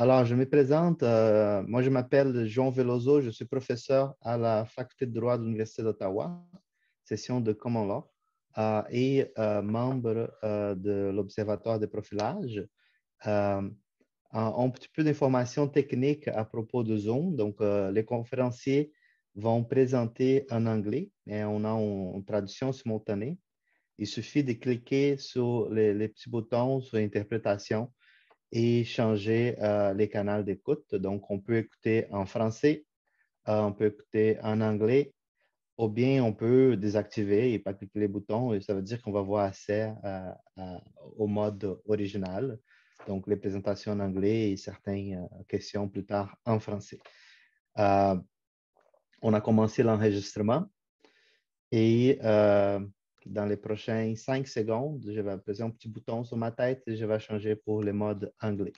Alors, je me présente. euh, moi, je m'appelle Jean Veloso. Je suis professeur à la faculté de droit de l'Université d'Ottawa, session de Common Law, euh, et euh, membre de l'Observatoire des profilages. Euh, un, petit peu d'informations techniques à propos de Zoom. Donc, les conférenciers vont présenter en anglais et on a une, traduction simultanée. Il suffit de cliquer sur les, les petits boutons sur interprétation et changer euh, les canaux d'écoute. Donc, on peut écouter en français, euh, on peut écouter en anglais, ou bien on peut désactiver et pas cliquer les boutons. Et ça veut dire qu'on va avoir accès euh, au mode original. Donc, les présentations en anglais et certaines questions plus tard en français. On a commencé l'enregistrement et dans les prochaines cinq secondes, je vais appuyer un petit bouton sur ma tête et je vais changer pour le mode anglais.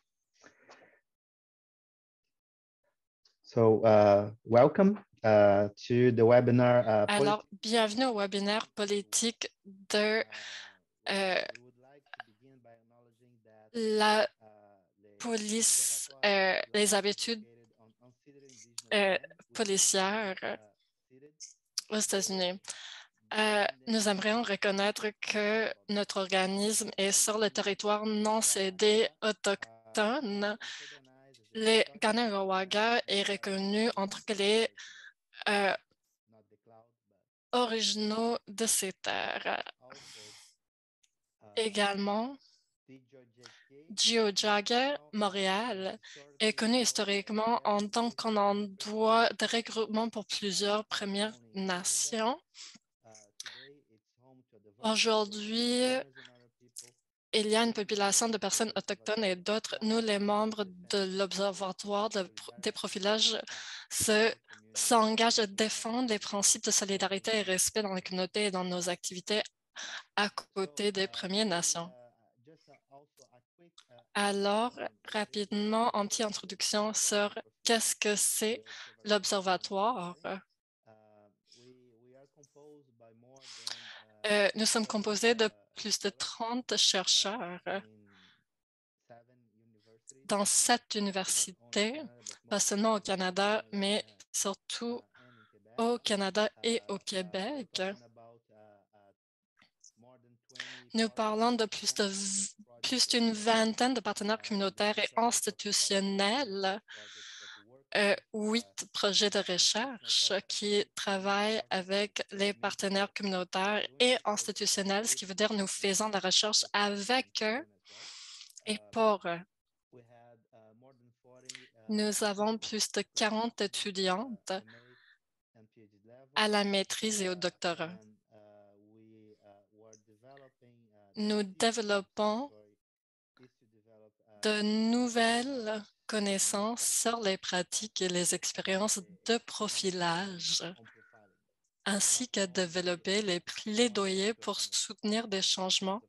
So, uh, welcome uh, to the webinar. uh, Alors, bienvenue au webinaire politique de euh, la police, euh, les habitudes euh, policières aux États-Unis. Euh, nous aimerions reconnaître que notre organisme est sur le territoire non cédé autochtone. Les Kanagawaga est reconnu entre les euh, originaux de ces terres. Également, Geojaga Montréal est connu historiquement en tant qu'un endroit de regroupement pour plusieurs Premières Nations. Aujourd'hui, il y a une population de personnes autochtones et d'autres. Nous, les membres de l'Observatoire de des profilages, se- s'engagent à défendre les principes de solidarité et respect dans les communautés et dans nos activités à côté des Premières Nations. Alors, rapidement, en petite introduction sur qu'est-ce que c'est l'Observatoire. Euh, nous sommes composés de plus de 30 chercheurs dans sept universités, pas seulement au Canada, mais surtout au Canada et au Québec. Nous parlons de plus d'une vingtaine de partenaires communautaires et institutionnels, euh, huit projets de recherche qui travaillent avec les partenaires communautaires et institutionnels, ce qui veut dire nous faisons de la recherche avec eux et pour eux. Nous avons plus de 40 étudiantes à la maîtrise et au doctorat. Nous développons de nouvelles connaissances sur les pratiques et les expériences de profilage, ainsi que développer les plaidoyers pour soutenir des changements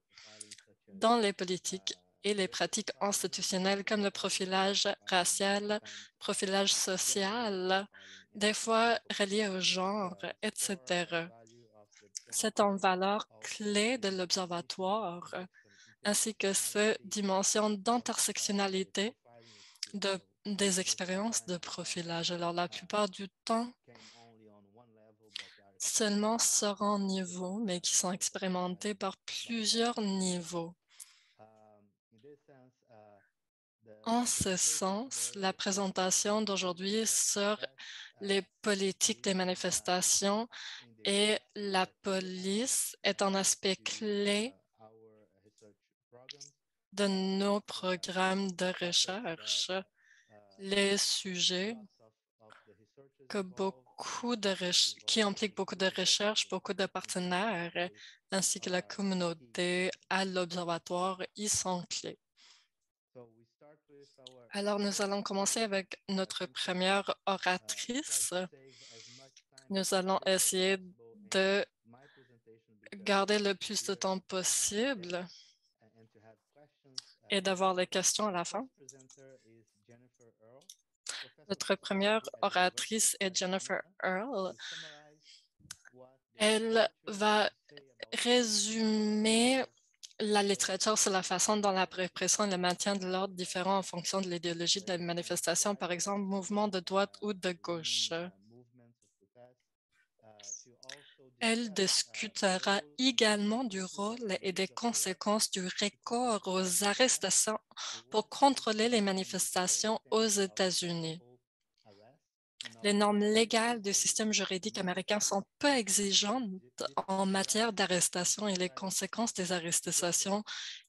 dans les politiques et les pratiques institutionnelles comme le profilage racial, profilage social, des fois relié au genre, etc. C'est une valeur clé de l'Observatoire, ainsi que cette dimension d'intersectionnalité de, des expériences de profilage. Alors, la plupart du temps, seulement sur un niveau, mais qui sont expérimentés par plusieurs niveaux. En ce sens, la présentation d'aujourd'hui sur les politiques des manifestations et la police est un aspect clé de nos programmes de recherche. Les sujets que beaucoup de qui impliquent beaucoup de recherche, beaucoup de partenaires, ainsi que la communauté à l'observatoire, y sont clés. Alors, nous allons commencer avec notre première oratrice. Nous allons essayer de garder le plus de temps possible et d'avoir les questions à la fin. Notre première oratrice est Jennifer Earl. Elle va résumer la littérature sur la façon dont la répression et le maintien de l'ordre différent en fonction de l'idéologie de la manifestation, par exemple, mouvement de droite ou de gauche. Elle discutera également du rôle et des conséquences du recours aux arrestations pour contrôler les manifestations aux États-Unis. Les normes légales du système juridique américain sont peu exigeantes en matière d'arrestation et les conséquences des arrestations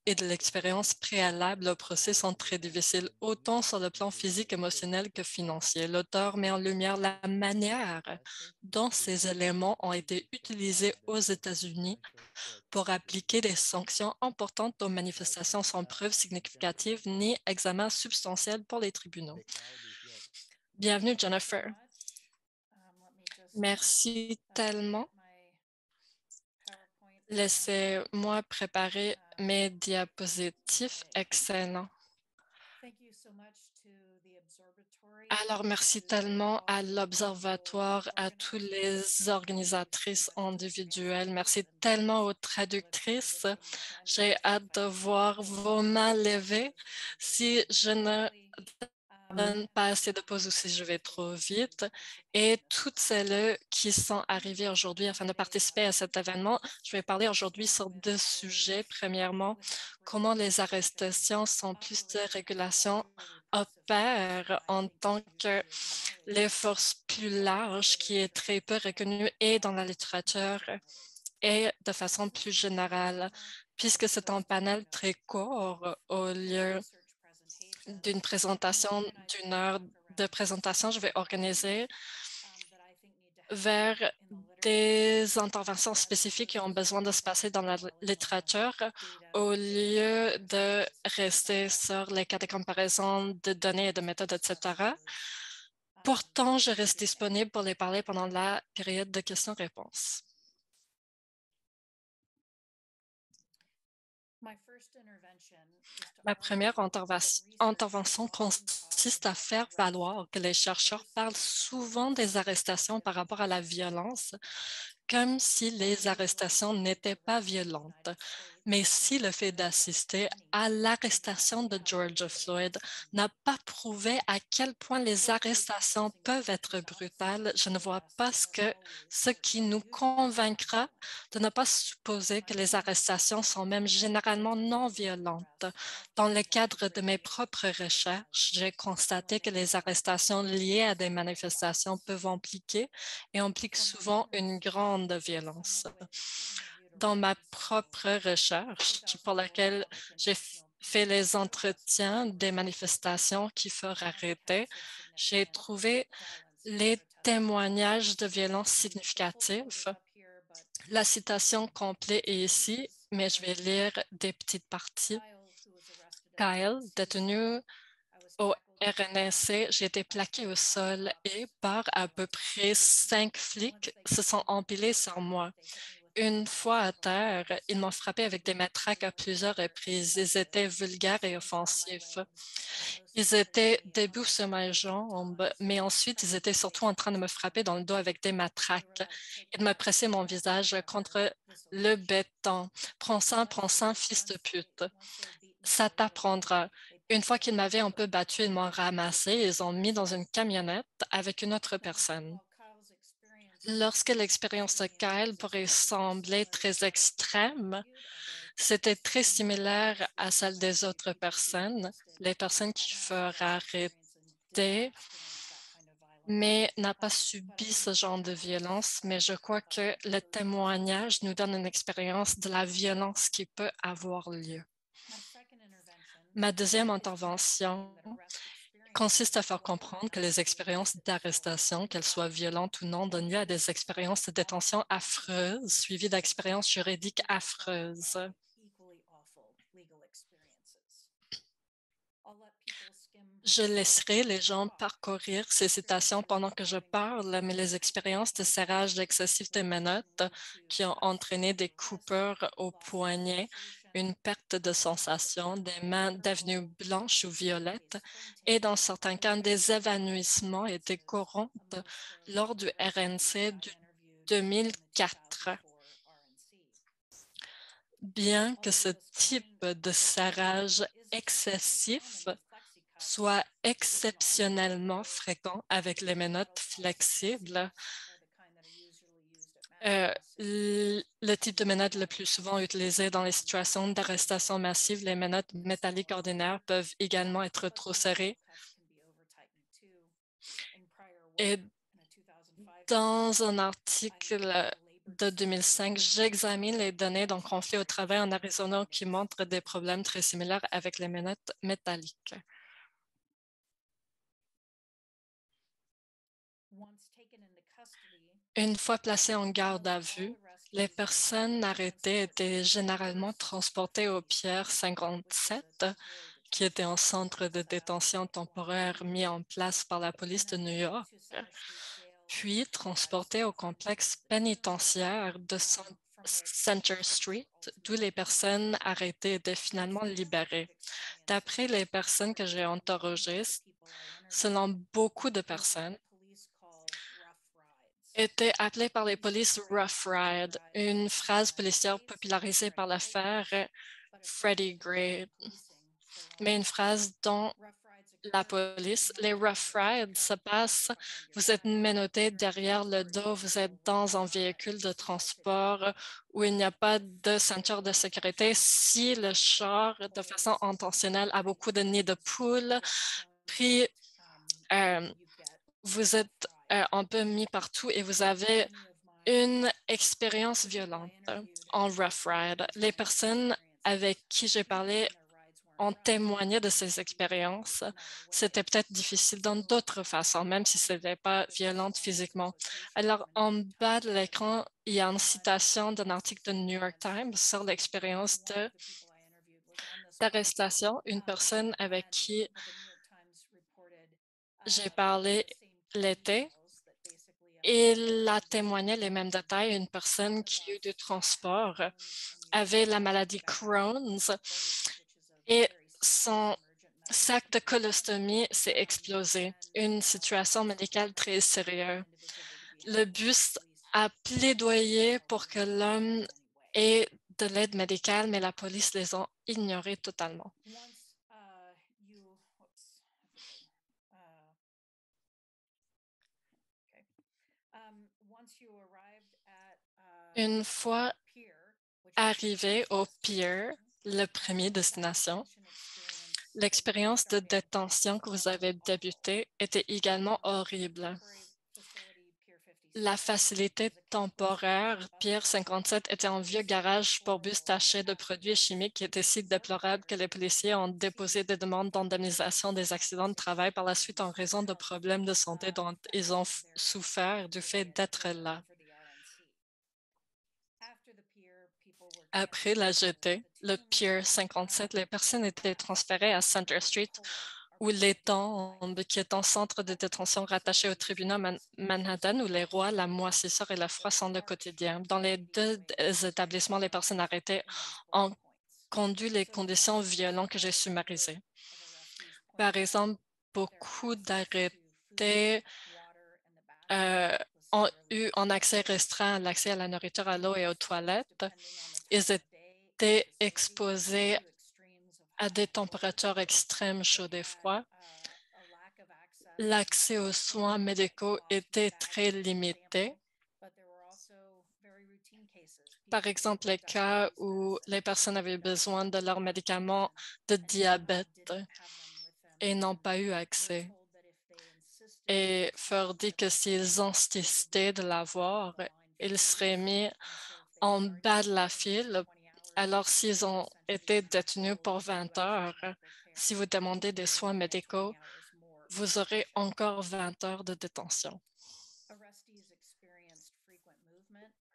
et de l'expérience préalable au procès sont très difficiles, autant sur le plan physique, émotionnel que financier. L'auteur met en lumière la manière dont ces éléments ont été utilisés aux États-Unis pour appliquer des sanctions importantes aux manifestations sans preuve significative ni examen substantiel pour les tribunaux. Bienvenue, Jennifer. Merci tellement. Laissez-moi préparer mes diapositives. Excellent. Alors, merci tellement à l'Observatoire, à toutes les organisatrices individuelles. Merci tellement aux traductrices. J'ai hâte de voir vos mains levées. Si je ne pas assez de pauses ou si je vais trop vite. Et toutes celles qui sont arrivées aujourd'hui afin de participer à cet événement, je vais parler aujourd'hui sur deux sujets. Premièrement, comment les arrestations sans plus de régulation opèrent en tant que les forces plus larges qui est très peu reconnue et dans la littérature et de façon plus générale, puisque c'est un panel très court au lieu d'une présentation, d'une heure de présentation, je vais organiser vers des interventions spécifiques qui ont besoin de se passer dans la littérature au lieu de rester sur les cas de comparaison de données et de méthodes, etc. Pourtant, je reste disponible pour les parler pendant la période de questions-réponses. Ma première intervention consiste à faire valoir que les chercheurs parlent souvent des arrestations par rapport à la violence comme si les arrestations n'étaient pas violentes. Mais si le fait d'assister à l'arrestation de George Floyd n'a pas prouvé à quel point les arrestations peuvent être brutales, je ne vois pas ce, que, ce qui nous convaincra de ne pas supposer que les arrestations sont même généralement non violentes. Dans le cadre de mes propres recherches, j'ai constaté que les arrestations liées à des manifestations peuvent impliquer et impliquent souvent une grande violence dans ma propre recherche pour laquelle j'ai fait les entretiens des manifestations qui furent arrêtées, j'ai trouvé les témoignages de violence significatifs. La citation complète est ici, mais je vais lire des petites parties. Kyle, détenu au RNC, j'ai été plaqué au sol et par à peu près cinq flics se sont empilés sur moi. Une fois à terre, ils m'ont frappé avec des matraques à plusieurs reprises. Ils étaient vulgaires et offensifs. Ils étaient debout sur mes jambes, mais ensuite, ils étaient surtout en train de me frapper dans le dos avec des matraques et de me presser mon visage contre le béton. Prends ça, prends ça, fils de pute. Ça t'apprendra. Une fois qu'ils m'avaient un peu battu, ils m'ont ramassé et ils ont mis dans une camionnette avec une autre personne. Lorsque l'expérience de Kyle pourrait sembler très extrême, c'était très similaire à celle des autres personnes, les personnes qui furent arrêtées, mais n'a pas subi ce genre de violence. Mais je crois que le témoignage nous donne une expérience de la violence qui peut avoir lieu. Ma deuxième intervention consiste à faire comprendre que les expériences d'arrestation, qu'elles soient violentes ou non, donnent lieu à des expériences de détention affreuses, suivies d'expériences juridiques affreuses. Je laisserai les gens parcourir ces citations pendant que je parle, mais les expériences de serrage excessif des menottes qui ont entraîné des coupures au poignet une perte de sensation, des mains devenues blanches ou violettes et dans certains cas des évanouissements et des lors du RNC du 2004. bien que ce type de serrage excessif soit exceptionnellement fréquent avec les menottes flexibles, euh, le type de menottes le plus souvent utilisé dans les situations d'arrestation massive, les menottes métalliques ordinaires peuvent également être trop serrées. Et dans un article de 2005, j'examine les données d'un conflit au travail en Arizona qui montrent des problèmes très similaires avec les menottes métalliques. Une fois placées en garde à vue, les personnes arrêtées étaient généralement transportées au Pierre 57, qui était un centre de détention temporaire mis en place par la police de New York, puis transportées au complexe pénitentiaire de Center Street, d'où les personnes arrêtées étaient finalement libérées. D'après les personnes que j'ai interrogées, selon beaucoup de personnes, était appelé par les polices Rough Ride, une phrase policière popularisée par l'affaire Freddie Gray, mais une phrase dont la police, les Rough Rides se passent, vous êtes menotté derrière le dos, vous êtes dans un véhicule de transport où il n'y a pas de ceinture de sécurité. Si le char, de façon intentionnelle, a beaucoup de nids de poules, puis euh, vous êtes euh, un peu mis partout et vous avez une expérience violente en Rough Ride. Les personnes avec qui j'ai parlé ont témoigné de ces expériences. C'était peut-être difficile dans d'autres façons, même si ce n'était pas violente physiquement. Alors, en bas de l'écran, il y a une citation d'un article de New York Times sur l'expérience d'arrestation. Une personne avec qui j'ai parlé l'été il a témoigné les mêmes détails. Une personne qui a eu du transport avait la maladie Crohn's et son sac de colostomie s'est explosé. Une situation médicale très sérieuse. Le bus a plaidoyé pour que l'homme ait de l'aide médicale, mais la police les a ignorés totalement. Une fois arrivé au pier, le premier destination, l'expérience de détention que vous avez débutée était également horrible. La facilité temporaire Pierre 57 était un vieux garage pour bus taché de produits chimiques qui était si déplorable que les policiers ont déposé des demandes d'indemnisation des accidents de travail par la suite en raison de problèmes de santé dont ils ont souffert du fait d'être là. Après la jetée, le Pier 57, les personnes étaient transférées à Center Street où les qui est un centre de détention rattaché au tribunal Manhattan, où les rois, la moississeur et la froid sont le quotidien. Dans les deux établissements, les personnes arrêtées ont conduit les conditions violentes que j'ai summarisées. Par exemple, beaucoup d'arrêtés euh, ont eu un accès restreint à l'accès à la nourriture, à l'eau et aux toilettes. Ils étaient exposés à des températures extrêmes chaudes et froides. L'accès aux soins médicaux était très limité. Par exemple, les cas où les personnes avaient besoin de leurs médicaments de diabète et n'ont pas eu accès. Et Ford dit que s'ils insistaient de l'avoir, ils seraient mis en bas de la file alors, s'ils ont été détenus pour 20 heures, si vous demandez des soins médicaux, vous aurez encore 20 heures de détention.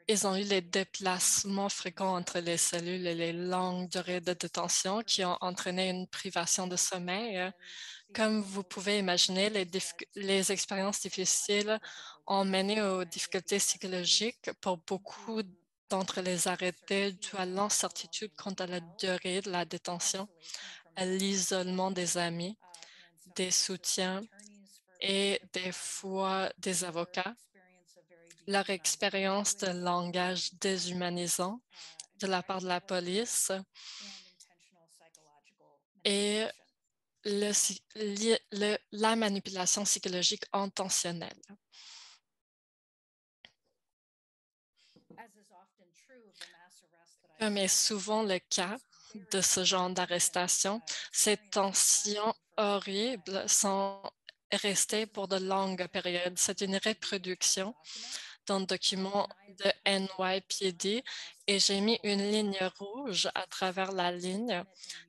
Ils ont eu les déplacements fréquents entre les cellules et les longues durées de détention qui ont entraîné une privation de sommeil. Comme vous pouvez imaginer, les, les expériences difficiles ont mené aux difficultés psychologiques pour beaucoup d'entre les arrêtés dû à l'incertitude quant à la durée de la détention, à l'isolement des amis, des soutiens et des fois des avocats, leur expérience de langage déshumanisant de la part de la police et la manipulation psychologique intentionnelle. Comme est souvent le cas de ce genre d'arrestation, ces tensions horribles sont restées pour de longues périodes. C'est une reproduction d'un document de NYPD et j'ai mis une ligne rouge à travers la ligne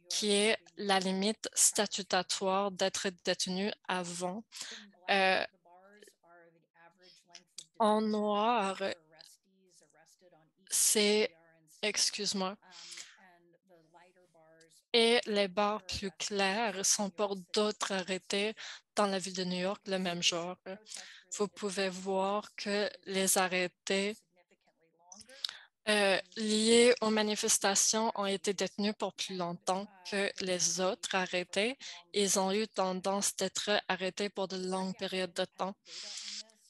qui est la limite statutatoire d'être détenu avant. Euh, en noir, c'est, excuse-moi, et les barres plus claires sont pour d'autres arrêtés dans la ville de New York le même jour. Vous pouvez voir que les arrêtés euh, liés aux manifestations ont été détenus pour plus longtemps que les autres arrêtés. Ils ont eu tendance d'être arrêtés pour de longues périodes de temps.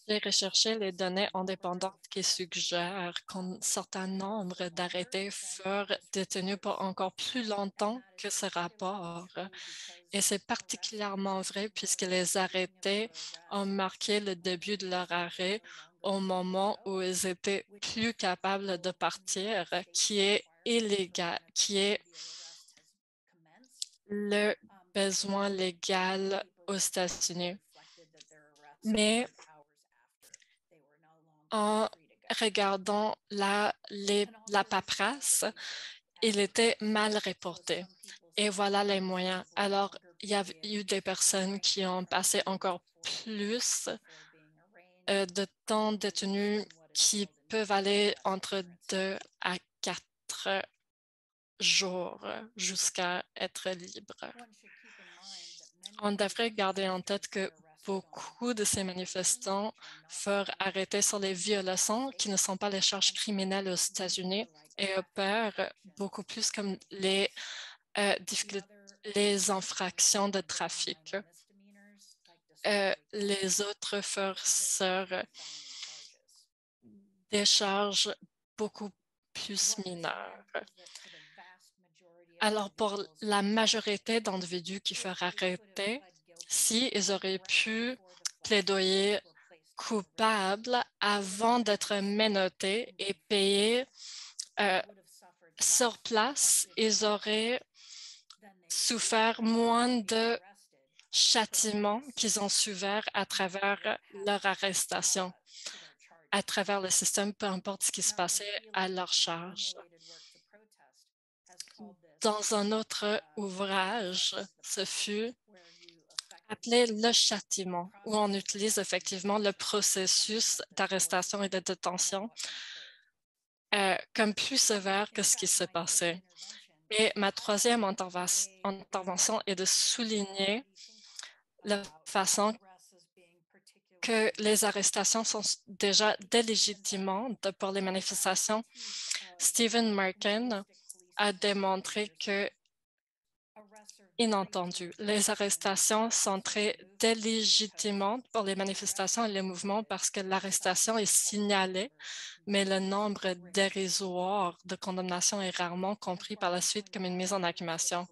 J'ai recherché les données indépendantes qui suggèrent qu'un certain nombre d'arrêtés furent détenus pour encore plus longtemps que ce rapport. Et c'est particulièrement vrai puisque les arrêtés ont marqué le début de leur arrêt au moment où ils étaient plus capables de partir, qui est illégal, qui est le besoin légal aux États-Unis. Mais en regardant la, la paperasse, il était mal reporté. Et voilà les moyens. Alors, il y a eu des personnes qui ont passé encore plus euh, de temps détenus qui peuvent aller entre deux à quatre jours jusqu'à être libre. On devrait garder en tête que beaucoup de ces manifestants furent arrêtés sur les violations qui ne sont pas les charges criminelles aux États-Unis et opèrent beaucoup plus comme les, euh, les infractions de trafic. Euh, les autres furent des charges beaucoup plus mineures. Alors, pour la majorité d'individus qui furent arrêtés, s'ils auraient pu plaidoyer coupables avant d'être menottés et payés euh, sur place, ils auraient souffert moins de châtiments qu'ils ont souffert à travers leur arrestation, à travers le système, peu importe ce qui se passait à leur charge. Dans un autre ouvrage, ce fut appelé le châtiment, où on utilise effectivement le processus d'arrestation et de détention euh, comme plus sévère que ce qui s'est passé. Et ma troisième intervention est de souligner la façon que les arrestations sont déjà délégitimantes pour les manifestations. Stephen Markin a démontré que Les arrestations sont très délégitimantes pour les manifestations et les mouvements parce que l'arrestation est signalée, mais le nombre dérisoire de condamnations est rarement compris par la suite comme une mise en accusation.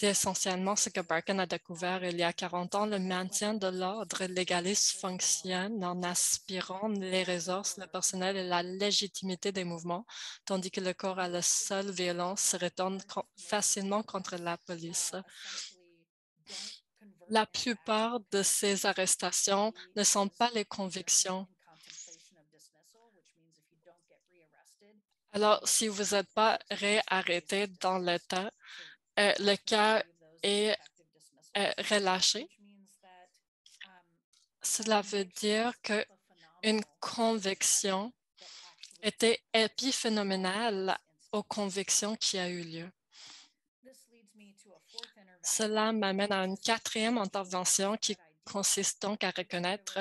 C'est essentiellement ce que Barkin a découvert il y a 40 ans. Le maintien de l'ordre légaliste fonctionne en aspirant les ressources, le personnel et la légitimité des mouvements, tandis que le corps à la seule violence se retourne facilement contre la police. La plupart de ces arrestations ne sont pas les convictions. Alors, si vous n'êtes pas réarrêté dans l'État, euh, le cas est euh, relâché. Cela veut dire qu'une conviction était épiphénoménale aux convictions qui a eu lieu. Cela m'amène à une quatrième intervention qui consiste donc à reconnaître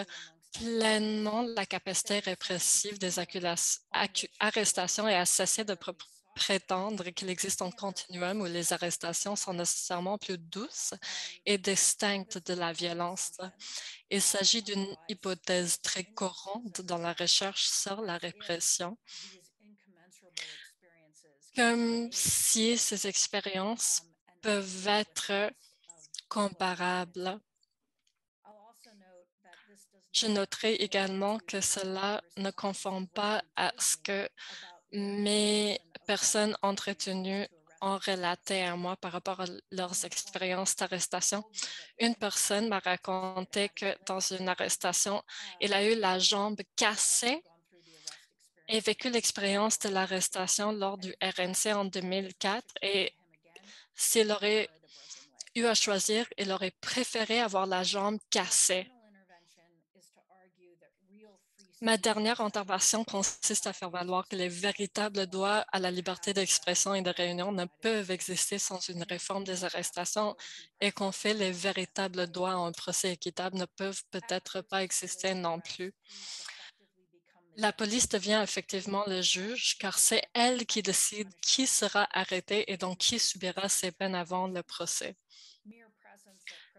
pleinement la capacité répressive des arrestations et à cesser de prétendre qu'il existe un continuum où les arrestations sont nécessairement plus douces et distinctes de la violence. Il s'agit d'une hypothèse très courante dans la recherche sur la répression. comme si ces expériences peuvent être comparables. Je noterai également que cela ne conforme pas à ce que mes personnes entretenues ont relaté à moi par rapport à leurs expériences d'arrestation. Une personne m'a raconté que dans une arrestation, il a eu la jambe cassée et vécu l'expérience de l'arrestation lors du RNC en 2004 et s'il aurait eu à choisir, il aurait préféré avoir la jambe cassée. Ma dernière intervention consiste à faire valoir que les véritables droits à la liberté d'expression et de réunion ne peuvent exister sans une réforme des arrestations et qu'en fait, les véritables droits à un procès équitable ne peuvent peut-être pas exister non plus. La police devient effectivement le juge car c'est elle qui décide qui sera arrêté et donc qui subira ses peines avant le procès.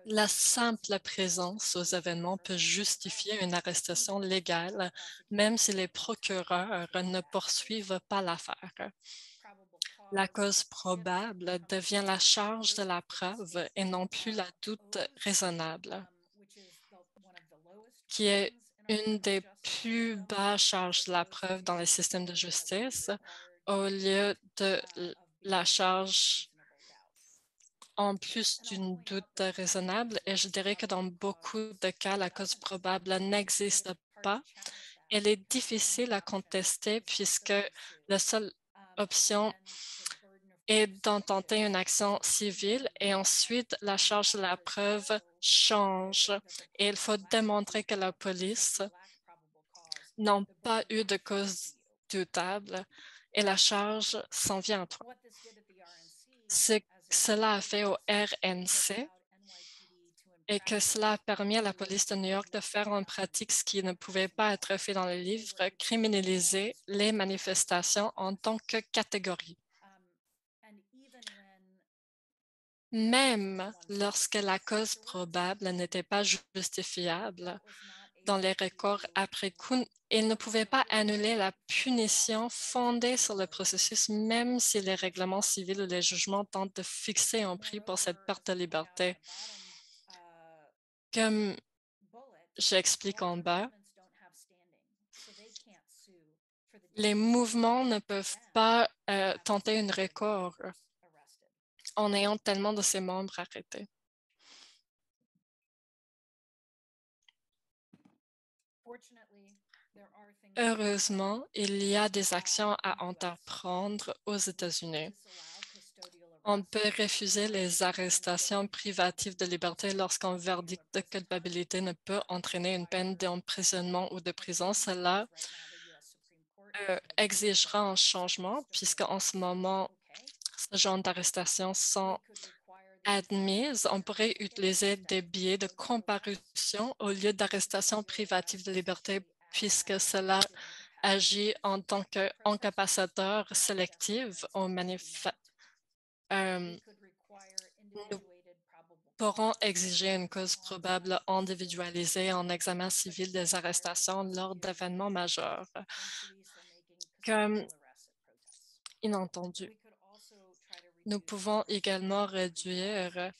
La simple présence aux événements peut justifier une arrestation légale, même si les procureurs ne poursuivent pas l'affaire. La cause probable devient la charge de la preuve et non plus la doute raisonnable, qui est une des plus basses charges de la preuve dans les systèmes de justice au lieu de la charge en plus d'une doute raisonnable et je dirais que dans beaucoup de cas, la cause probable n'existe pas. Elle est difficile à contester puisque la seule option est d'ententer une action civile et ensuite la charge de la preuve change et il faut démontrer que la police n'a pas eu de cause doutable et la charge s'en vient à toi. Cela a fait au RNC et que cela a permis à la police de New York de faire en pratique ce qui ne pouvait pas être fait dans le livre, criminaliser les manifestations en tant que catégorie. Même lorsque la cause probable n'était pas justifiable, dans les records après coup, il ne pouvait pas annuler la punition fondée sur le processus, même si les règlements civils ou les jugements tentent de fixer un prix pour cette perte de liberté. Comme j'explique en bas, les mouvements ne peuvent pas euh, tenter une record en ayant tellement de ses membres arrêtés. Heureusement, il y a des actions à entreprendre aux États-Unis. On peut refuser les arrestations privatives de liberté lorsqu'un verdict de culpabilité ne peut entraîner une peine d'emprisonnement ou de prison. Cela euh, exigera un changement puisque en ce moment, ce genre d'arrestations sont admises. On pourrait utiliser des billets de comparution au lieu d'arrestations privatives de liberté puisque cela agit en tant qu'encapaciteur sélectif au manifeste. Euh, nous pourrons exiger une cause probable individualisée en examen civil des arrestations lors d'événements majeurs. Comme inentendu, nous pouvons également réduire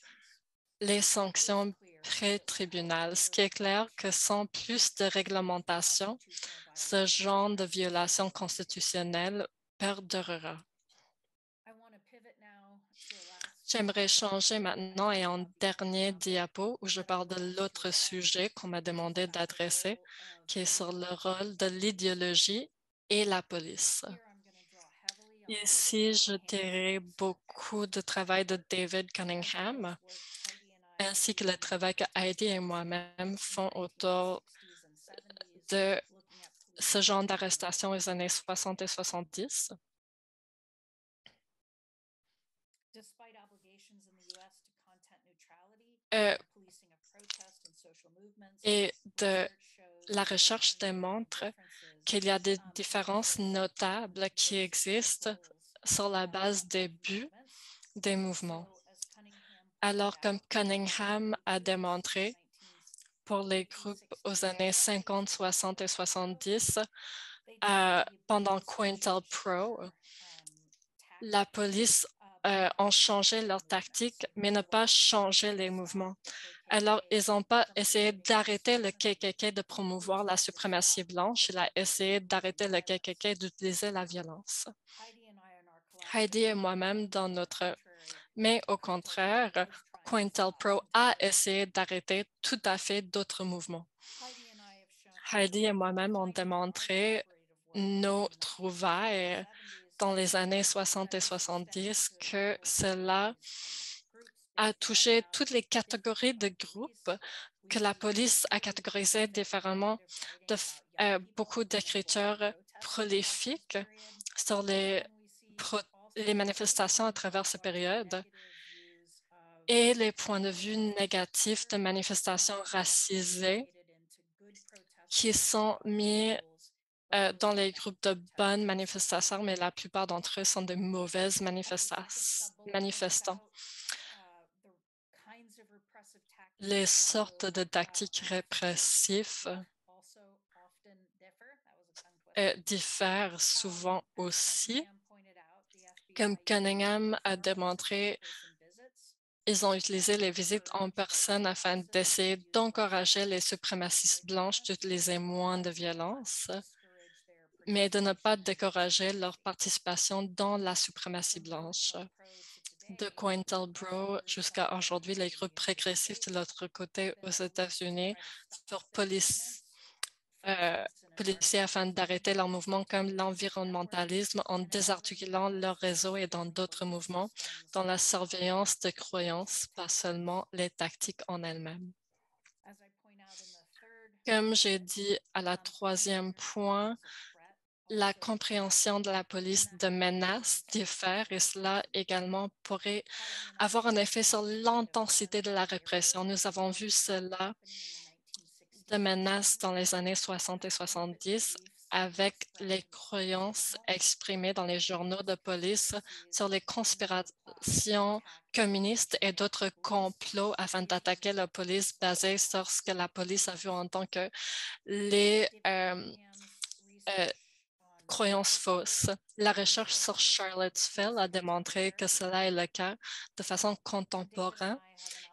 les sanctions pré-tribunal, ce qui est clair que sans plus de réglementation, ce genre de violation constitutionnelle perdurera. J'aimerais changer maintenant et en dernier diapo où je parle de l'autre sujet qu'on m'a demandé d'adresser, qui est sur le rôle de l'idéologie et la police. Ici, je dirais beaucoup de travail de David Cunningham, ainsi que le travail que Heidi et moi-même font autour de ce genre d'arrestation aux années 60 et 70. Euh, et de la recherche démontre qu'il y a des différences notables qui existent sur la base des buts des mouvements alors comme Cunningham a démontré pour les groupes aux années 50, 60 et 70, euh, pendant COINTELPRO, la police euh, ont changé leur tactique, mais n'a pas changé les mouvements. Alors, ils n'ont pas essayé d'arrêter le KKK de promouvoir la suprématie blanche, il a essayé d'arrêter le KKK d'utiliser la violence. Heidi et moi-même dans notre... Mais au contraire, COINTELPRO a essayé d'arrêter tout à fait d'autres mouvements. Heidi et moi-même ont démontré nos trouvailles dans les années 60 et 70 que cela a touché toutes les catégories de groupes que la police a catégorisées différemment de euh, beaucoup d'écritures prolifiques sur les, les manifestations à travers cette période et les points de vue négatifs de manifestations racisées qui sont mis euh, dans les groupes de bonnes manifestations, mais la plupart d'entre eux sont de mauvaises manifestants. Les sortes de tactiques répressives euh, diffèrent souvent aussi. Comme Cunningham a démontré, ils ont utilisé les visites en personne afin d'essayer d'encourager les suprémacistes blanches d'utiliser moins de violence mais de ne pas décourager leur participation dans la suprématie blanche. De COINTELPRO jusqu'à aujourd'hui, les groupes régressifs de l'autre côté aux États-Unis furent police, euh, policiers afin d'arrêter leurs mouvements comme l'environnementalisme en désarticulant leur réseau et dans d'autres mouvements, dans la surveillance de croyances, pas seulement les tactiques en elles-mêmes. Comme j'ai dit à la troisième point, la compréhension de la police de menaces diffère et cela également pourrait avoir un effet sur l'intensité de la répression. Nous avons vu cela de menaces dans les années 60 et 70 avec les croyances exprimées dans les journaux de police sur les conspirations communistes et d'autres complots afin d'attaquer la police basés sur ce que la police a vu en tant que les euh, euh, croyances fausses. La recherche sur Charlottesville a démontré que cela est le cas de façon contemporaine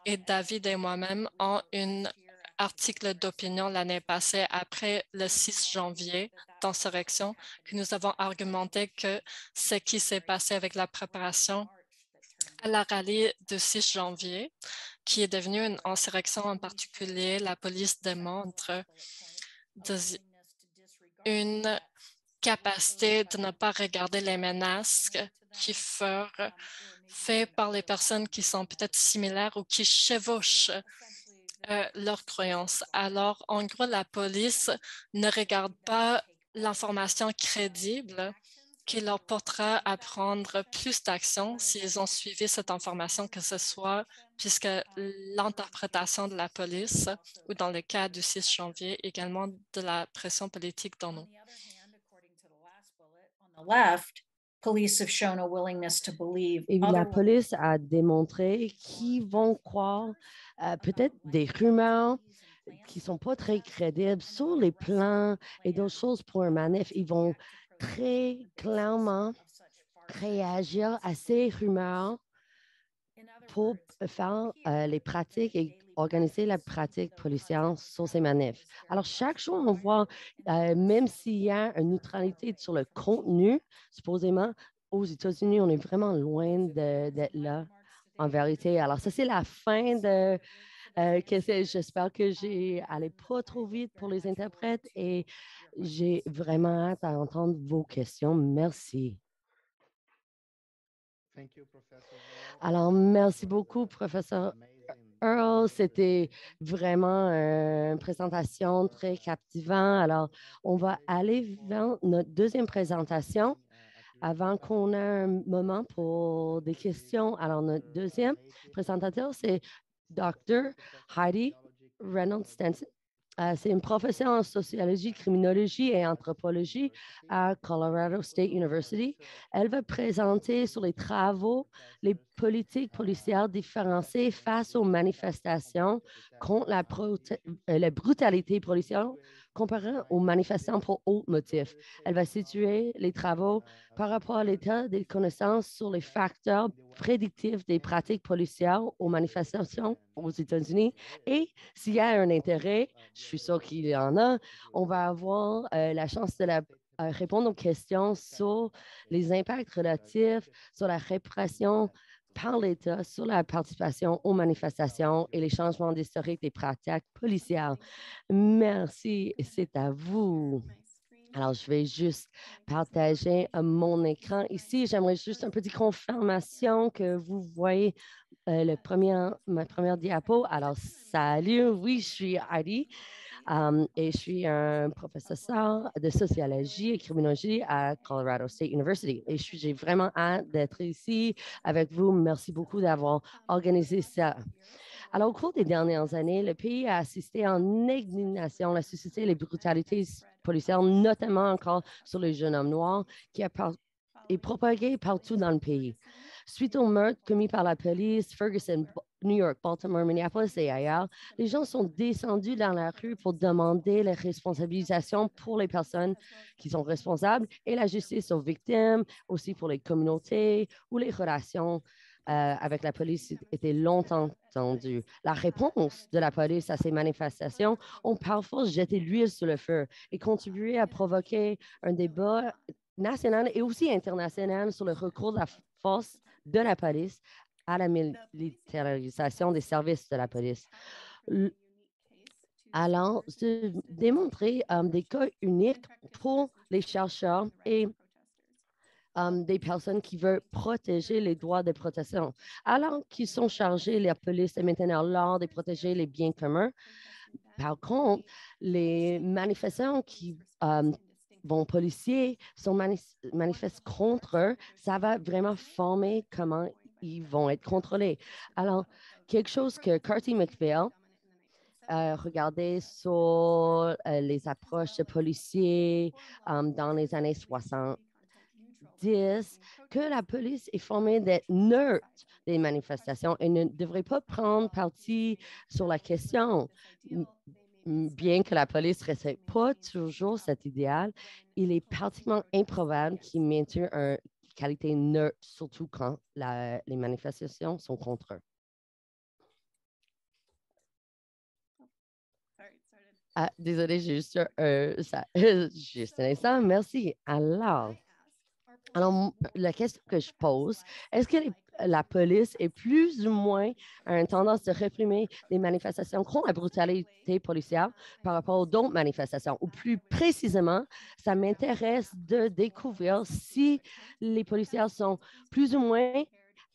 et David et moi-même ont un article d'opinion l'année passée après le 6 janvier d'insurrection que nous avons argumenté que ce qui s'est passé avec la préparation à la rallye du 6 janvier, qui est devenue une insurrection en particulier, la police démontre une capacité de ne pas regarder les menaces qui furent faites par les personnes qui sont peut-être similaires ou qui chevauchent euh, leurs croyances. Alors, en gros, la police ne regarde pas l'information crédible qui leur portera à prendre plus d'actions s'ils ont suivi cette information, que ce soit puisque l'interprétation de la police ou dans le cas du 6 janvier, également de la pression politique dans nous et la police a démontré qu'ils vont croire euh, peut-être des rumeurs qui sont pas très crédibles sur les plans et d'autres choses pour un manif. Ils vont très clairement réagir à ces rumeurs pour faire euh, les pratiques et organiser la pratique policière sur ces manifs. Alors, chaque jour, on voit, euh, même s'il y a une neutralité sur le contenu, supposément, aux États-Unis, on est vraiment loin d'être là, en vérité. Alors, ça, c'est la fin de... Euh, j'espère que j'ai allé pas trop vite pour les interprètes et j'ai vraiment hâte à entendre vos questions. Merci. Alors, merci beaucoup, professeur Earl. C'était vraiment une présentation très captivante. Alors, on va aller vers notre deuxième présentation avant qu'on ait un moment pour des questions. Alors, notre deuxième présentateur, c'est Dr. Heidi Reynolds Euh, c'est une professeure en sociologie, criminologie et anthropologie à Colorado State University. Elle va présenter sur les travaux les politique policière différenciée face aux manifestations contre la, euh, la brutalité policière comparé aux manifestants pour autres motifs. Elle va situer les travaux par rapport à l'état des connaissances sur les facteurs prédictifs des pratiques policières aux manifestations aux États-Unis. Et s'il y a un intérêt, je suis sûr qu'il y en a, on va avoir euh, la chance de euh, répondre aux questions sur les impacts relatifs sur la répression par l'État sur la participation aux manifestations et les changements d'historique des pratiques policières. Merci, c'est à vous. Alors, je vais juste partager euh, mon écran ici. J'aimerais juste une petite confirmation que vous voyez euh, le premier, ma première diapo. Alors, salut, oui, je suis Heidi. Et je suis un professeur de sociologie et criminologie à Colorado State University. Et j'ai vraiment hâte d'être ici avec vous. Merci beaucoup d'avoir organisé ça. Alors, au cours des dernières années, le pays a assisté en indignation la société les brutalités policières, notamment encore sur les jeunes hommes noirs, qui est propagé partout dans le pays. Suite au meurtre commis par la police, Ferguson, New York, Baltimore, Minneapolis et ailleurs, les gens sont descendus dans la rue pour demander les responsabilisations pour les personnes qui sont responsables et la justice aux victimes, aussi pour les communautés où les relations euh, avec la police étaient longtemps tendues. La réponse de la police à ces manifestations ont parfois jeté l'huile sur le feu et contribué à provoquer un débat national et aussi international sur le recours de la force de la police à la militarisation des services de la police. Alors, démontrer euh, des cas uniques pour les chercheurs et euh, des personnes qui veulent protéger les droits de protection. Alors qu'ils sont chargés, la police de maintenir l'ordre et protéger les biens communs. Par contre, les manifestants qui euh, vont policiers sont manifestent contre eux, ça va vraiment former comment ils vont être contrôlés. Alors, quelque chose que Carty McPhail a regardé sur euh, les approches de policiers um, dans les années 70, que la police est formée d'être neutre des manifestations et ne devrait pas prendre parti sur la question. Bien que la police ne respecte pas toujours cet idéal, il est pratiquement improbable qu'il maintienne un qualité neutre, surtout quand les manifestations sont contre eux. Ah, désolé, j'ai juste, euh, juste un instant. Merci. Alors, alors, la question que je pose, est-ce que la police est plus ou moins une tendance de réprimer les manifestations contre la brutalité policière par rapport aux d'autres manifestations? Ou plus précisément, ça m'intéresse de découvrir si les policiers sont plus ou moins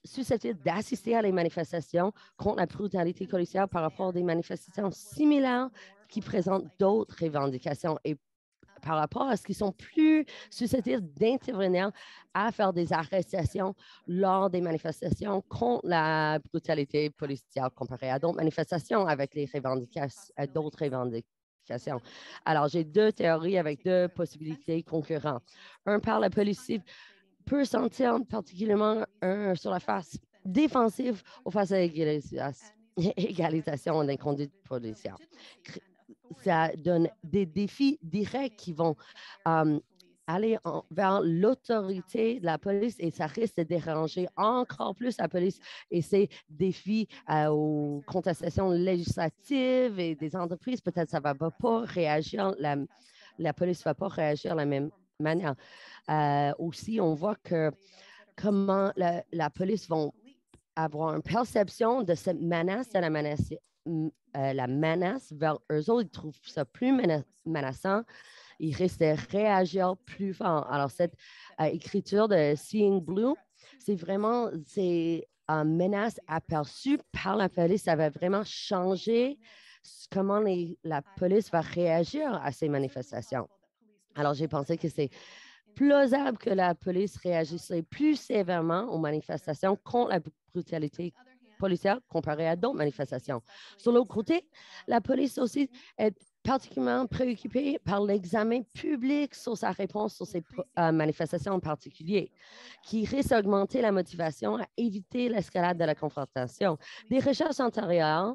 susceptibles d'assister à les manifestations contre la brutalité policière par rapport à des manifestations similaires qui présentent d'autres revendications par rapport à ce qu'ils sont plus susceptibles d'intervenir à faire des arrestations lors des manifestations contre la brutalité policière comparée à d'autres manifestations avec les revendications, d'autres revendications. Alors, j'ai deux théories avec deux possibilités concurrentes. Un par la police peut sentir particulièrement un sur la face défensive ou face à l'égalisation des conduites policières ça donne des défis directs qui vont aller vers l'autorité de la police et ça risque de déranger encore plus la police et ces défis euh, aux contestations législatives et des entreprises. Peut-être ça va pas réagir, la, la police ne va pas réagir de la même manière. Euh, aussi, on voit que comment la, la police va avoir une perception de cette menace de la menace euh, la menace vers eux autres, ils trouvent ça plus menaçant, ils risquent de réagir plus fort. Alors, cette euh, écriture de Seeing Blue, c'est vraiment c'est une menace aperçue par la police. Ça va vraiment changer comment la police va réagir à ces manifestations. Alors, j'ai pensé que c'est plausible que la police réagisserait plus sévèrement aux manifestations contre la brutalité policière comparée à d'autres manifestations. Sur l'autre côté, la police aussi est particulièrement préoccupé par l'examen public sur sa réponse sur ces euh, manifestations en particulier, qui risque d'augmenter la motivation à éviter l'escalade de la confrontation. Des recherches antérieures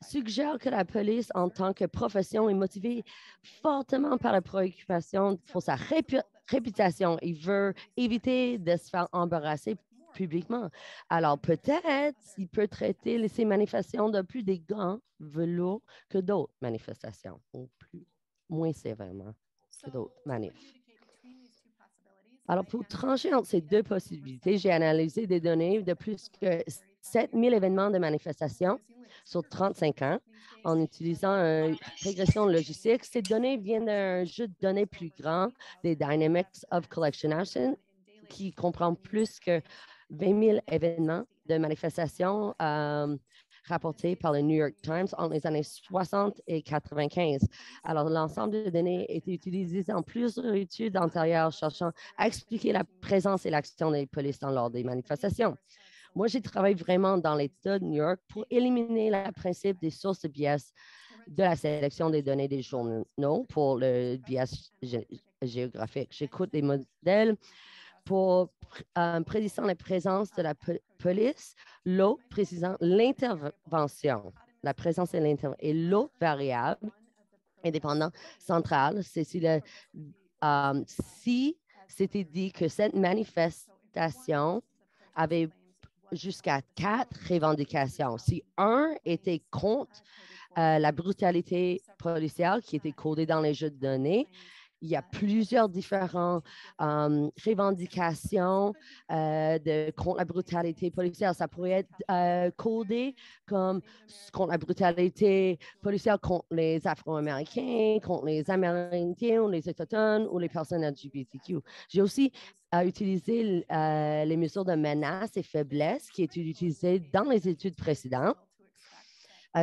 suggèrent que la police, en tant que profession, est motivée fortement par la préoccupation pour sa réputation et veut éviter de se faire embarrasser publiquement. Alors peut-être il peut traiter ces manifestations de plus des grands velours que d'autres manifestations, ou plus, moins sévèrement que d'autres manifs. Alors, pour trancher entre ces deux possibilités, j'ai analysé des données de plus que 7000 événements de manifestations sur 35 ans en utilisant une régression logistique. Ces données viennent d'un jeu de données plus grand, des Dynamics of Collection Action, qui comprend plus que 20 000 événements de manifestations euh, rapportés par le New York Times entre les années 60 et 95. Alors, l'ensemble des données a été utilisé dans plusieurs études antérieures cherchant à expliquer la présence et l'action des policiers lors des manifestations. Moi, j'ai travaillé vraiment dans l'État de New York pour éliminer le principe des sources de biais de la sélection des données des journaux pour le biais géographique. J'écoute des modèles pour euh, précisant la présence de la police, l'autre précisant l'intervention, la présence et l'intervention. Et l'autre variable indépendant centrale, c'est si, euh, si c'était dit que cette manifestation avait jusqu'à quatre revendications. Si un était contre euh, la brutalité policière qui était codée dans les jeux de données, il y a plusieurs différentes revendications euh, de, contre la brutalité policière. Ça pourrait être euh, codé comme contre la brutalité policière contre les Afro-Américains, contre les Amérindiens, les Autochtones ou les personnes LGBTQ. J'ai aussi euh, utilisé les mesures de menace et faiblesse qui étaient utilisées dans les études précédentes.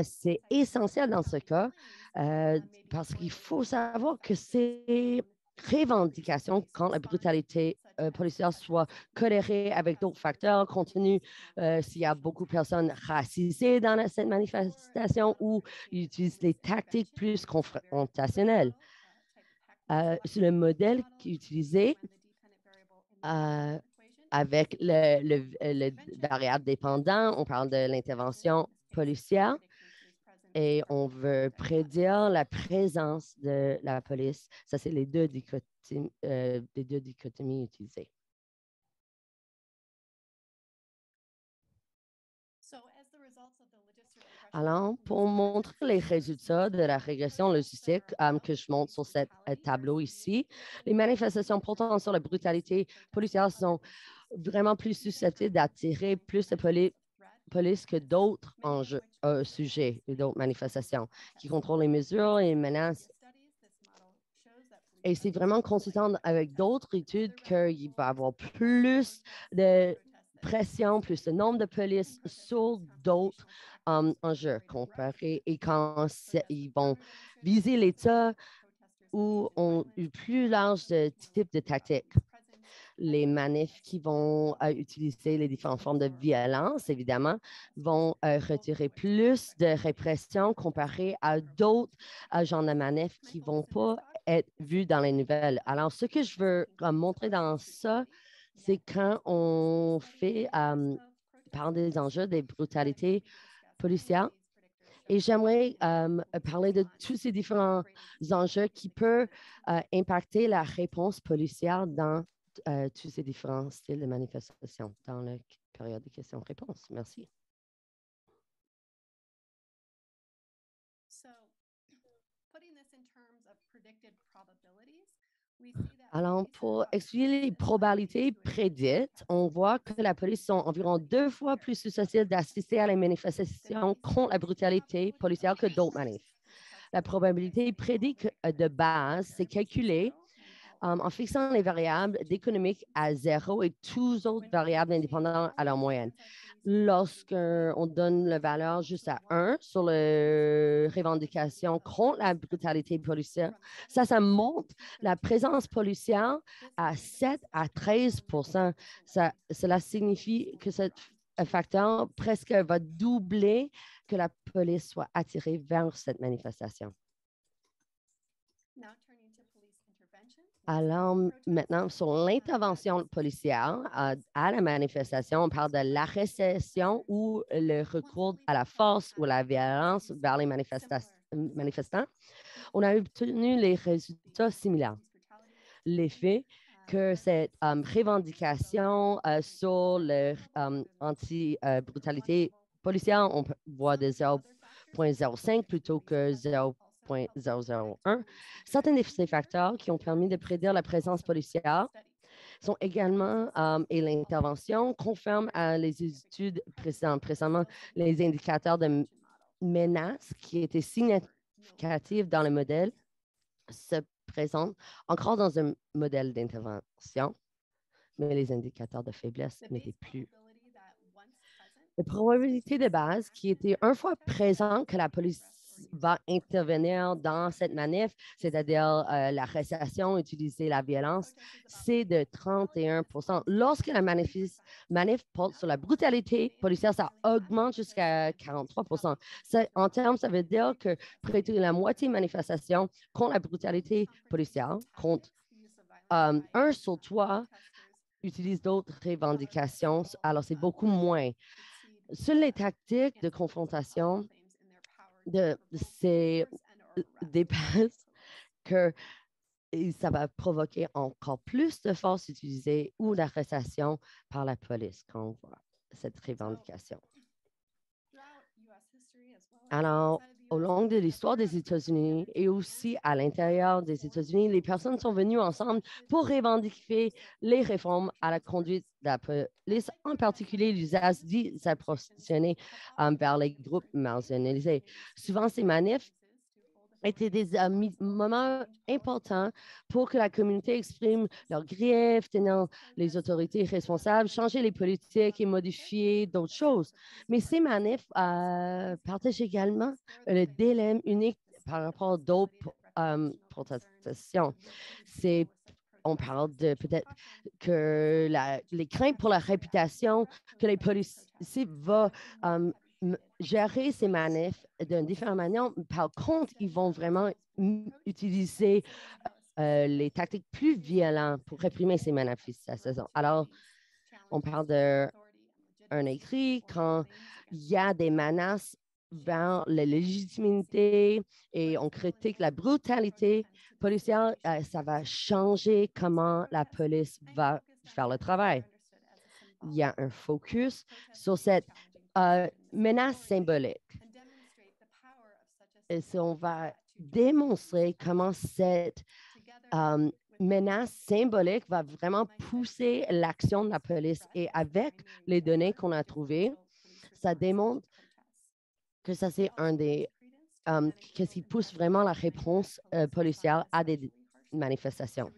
C'est essentiel dans ce cas euh, parce qu'il faut savoir que ces revendications quand la brutalité euh, policière soit colérée avec d'autres facteurs, compte tenu euh, s'il y a beaucoup de personnes racisées dans cette manifestation ou utilisent des tactiques plus confrontationnelles. c'est le modèle utilisé avec le, le variable dépendant. On parle de l'intervention policière et on veut prédire la présence de la police. Ça, c'est les deux dichotomies, euh, les deux dichotomies utilisées. Alors, pour montrer les résultats de la régression logistique euh, que je montre sur ce euh, tableau ici, les manifestations portant sur la brutalité policière sont vraiment plus susceptibles d'attirer plus de police police que d'autres enjeux, euh, sujets et d'autres manifestations qui contrôlent les mesures et les menaces. Et c'est vraiment consistant avec d'autres études qu'il va y avoir plus de pression, plus de nombre de police sur d'autres um, enjeux comparés et quand ils vont viser l'État où on eu plus large de types de tactiques les manifs qui vont euh, utiliser les différentes formes de violence, évidemment, vont euh, retirer plus de répression comparé à d'autres euh, genres de manifs qui ne vont pas être vus dans les nouvelles. Alors, ce que je veux montrer dans ça, c'est quand on fait par des enjeux des brutalités policières, et j'aimerais parler de tous ces différents enjeux qui peuvent impacter la réponse policière dans euh, tous ces différents styles de manifestation dans la période de questions-réponses. Merci. Alors, pour expliquer les probabilités prédites, on voit que la police sont environ deux fois plus susceptibles d'assister à les manifestations contre la brutalité policière que d'autres manifs. La probabilité prédite de base, c'est calculée Um, en fixant les variables d'économique à zéro et tous autres variables indépendantes à leur moyenne. Lorsqu'on donne la valeur juste à 1 sur la revendication contre la brutalité policière, ça, ça monte la présence policière à 7 à 13 ça, Cela signifie que ce facteur presque va doubler que la police soit attirée vers cette manifestation. Alors maintenant, sur l'intervention policière à, la manifestation, on parle de l'arrestation ou le recours à la force ou la violence vers les manifestants. On a obtenu les résultats similaires. L'effet que cette um, revendication euh, sur l'anti-brutalité policière, on voit de 0.05 plutôt que 0.001. Certains de ces facteurs qui ont permis de prédire la présence policière sont également, um, et l'intervention confirme à les études précédentes, précédemment les indicateurs de menace qui étaient significatifs dans le modèle se présente encore dans un modèle d'intervention, mais les indicateurs de faiblesse n'étaient plus. La probabilité de base qui était une fois présente que la police va intervenir dans cette manif, c'est-à-dire euh, l'arrestation, utiliser la violence, c'est de 31% Lorsque la manif, porte sur la brutalité policière, ça augmente jusqu'à 43 En termes, ça veut dire que près de la moitié de manifestations contre la brutalité policière, contre euh, un sur trois, utilise d'autres revendications, alors c'est beaucoup moins. Sur les tactiques de confrontation, de ces dépenses que ça va provoquer encore plus de force utilisée ou d'arrestation par la police quand on voit cette revendication. Alors, au long de l'histoire des États-Unis et aussi à l'intérieur des États-Unis, les personnes sont venues ensemble pour revendiquer les réformes à la conduite de la police, en particulier l'usage disproportionné vers les groupes marginalisés. Souvent, ces manifs étaient des euh, moments importants pour que la communauté exprime leurs griefs, tenant les autorités responsables, changer les politiques et modifier d'autres choses. Mais ces manifs euh, partagent également le délai unique par rapport à d'autres euh, protestations. C'est on parle de peut-être que les craintes pour la réputation que les policiers vont gérer ces manifs d'une différente manière. Par contre, ils vont vraiment utiliser euh, les tactiques plus violentes pour réprimer ces manifestations. Alors, on parle d'un écrit quand il y a des menaces vers la légitimité et on critique la brutalité policière, euh, ça va changer comment la police va faire le travail. Il y a un focus sur cette euh, menace symbolique. Et si on va démontrer comment cette euh, menace symbolique va vraiment pousser l'action de la police. Et avec les données qu'on a trouvées, ça démontre que ça, c'est un des... Euh, qu'est-ce qui pousse vraiment la réponse policière à des manifestations.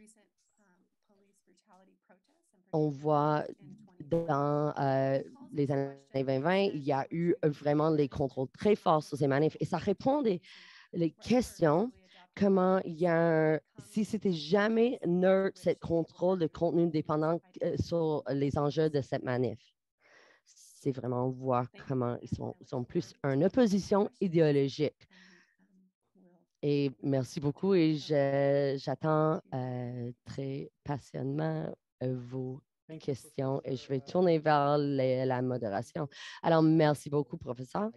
On voit dans les années 2020, il y a eu vraiment les contrôles très forts sur ces manifs et ça répond des les questions comment il y a si c'était jamais neutre, ce contrôle de contenu dépendant euh, sur les enjeux de cette manif. C'est vraiment voir comment ils sont, plus en opposition idéologique. Et merci beaucoup et j'attends euh, très passionnément euh, vos questions et je vais tourner vers la modération. Alors, merci beaucoup, professeur.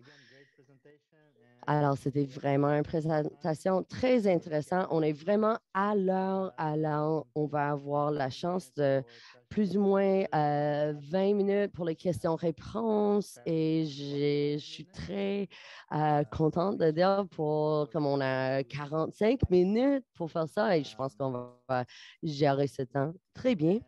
Alors, c'était vraiment une présentation très intéressante. On est vraiment à l'heure. Alors, on va avoir la chance de plus ou moins 20 euh, minutes pour les questions-réponses et je suis très euh, contente de dire pour, comme on a 45 minutes pour faire ça et je pense qu'on va gérer ce temps très bien.